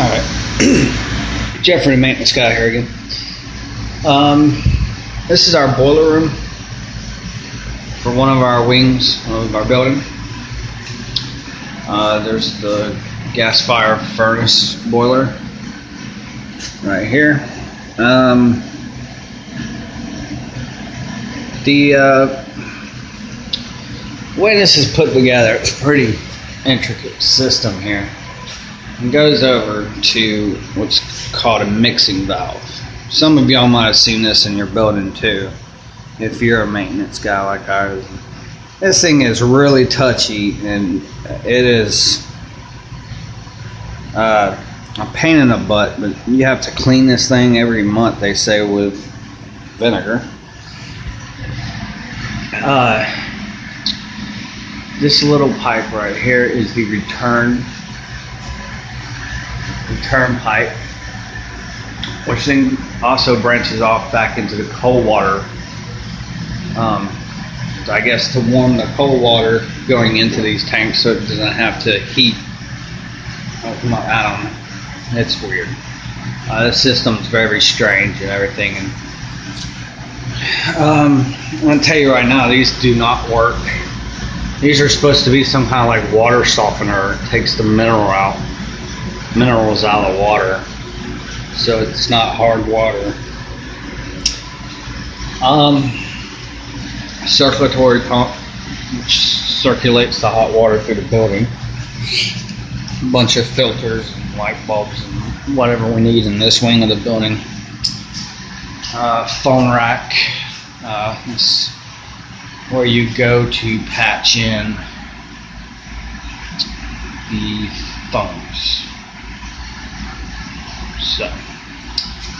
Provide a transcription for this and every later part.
All right, Jeffrey, maintenance guy here again. Um, this is our boiler room for one of our wings of our building. Uh, there's the gas fire furnace boiler right here. Um, the uh, way this is put together, it's a pretty intricate system here. It goes over to what's called a mixing valve. Some of y'all might have seen this in your building too, if you're a maintenance guy like ours. This thing is really touchy and it is uh, a pain in the butt, but you have to clean this thing every month, they say, with vinegar. Uh, this little pipe right here is the return return pipe, which then also branches off back into the cold water. Um, I guess to warm the cold water going into these tanks so it doesn't have to heat. Oh, I don't know. It's weird. Uh, this system's very strange and everything. And um, I'm gonna tell you right now, these do not work. These are supposed to be some kind of like water softener. It takes the mineral out, minerals out of the water, so it's not hard water. Um, circulatory pump, circulates the hot water through the building. A bunch of filters and light bulbs and whatever we need in this wing of the building. Uh, phone rack. Uh, where you go to patch in the phones. So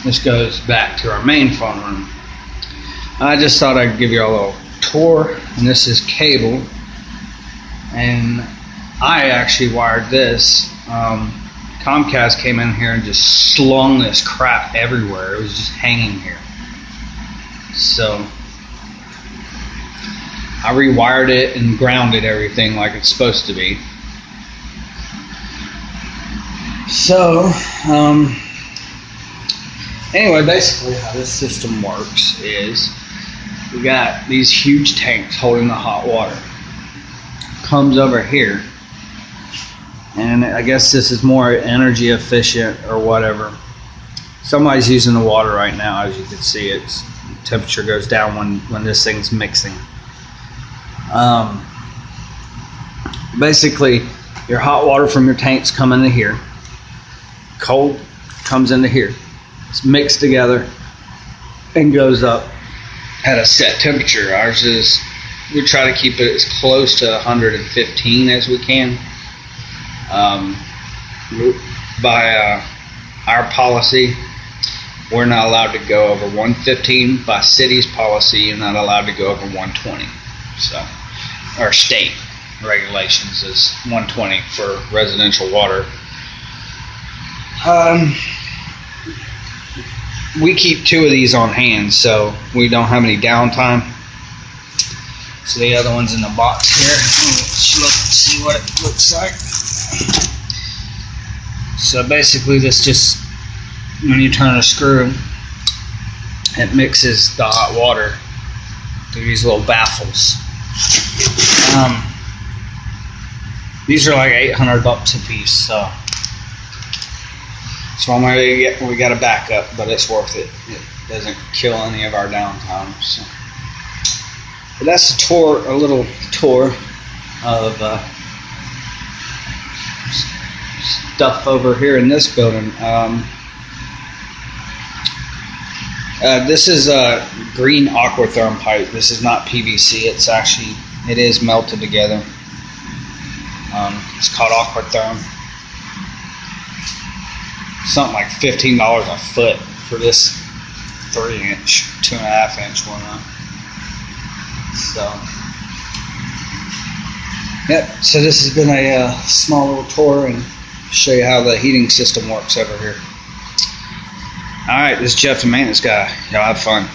this goes back to our main phone room. I just thought I'd give you a little tour, and this is cable. And I actually wired this. Um, Comcast came in here and just slung this crap everywhere. It was just hanging here. So I rewired it and grounded everything like it's supposed to be. So, um, anyway, basically how this system works is we got these huge tanks holding the hot water. Comes over here, and I guess this is more energy efficient or whatever. Somebody's using the water right now, as you can see. Its temperature goes down when when this thing's mixing. Um, basically, your hot water from your tanks come into here. Cold comes into here. It's mixed together and goes up at a set temperature. Ours is we try to keep it as close to 115 as we can. Um, by uh, our policy, we're not allowed to go over 115. By city's policy, you're not allowed to go over 120. So, our state regulations is 120 for residential water. Um, we keep two of these on hand, so we don't have any downtime. So the other one's in the box here. Let's look see what it looks like. So basically, this just when you turn a screw, it mixes the hot water through these little baffles. Um, these are like 800 bucks a piece, so so I'm ready to get, we got a backup, but it's worth it. It doesn't kill any of our downtime. So. But that's a tour, a little tour of uh, stuff over here in this building. Um, uh, this is a green aquatherm pipe. This is not PVC. It's actually it is melted together. Um, it's called aquatherm something like fifteen dollars a foot for this three inch, two and a half inch one. So, yep. So this has been a uh, small little tour and show you how the heating system works over here. All right, this is Jeff, the maintenance guy. Y'all have fun.